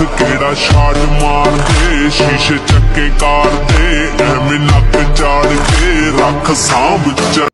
ਦੱਸ ਕਿਹੜਾ ਸ਼ਾਟ ਮਾਰਦੇ? ਸ਼ੀਸ਼ੇ ਚੱਕੇ ਕਾਰ ਦੇ ਐਵੇਂ ਨੱਕ ਚਾੜ ਕੇ ਰੱਖ ਸਾਹ ਵਿੱਚ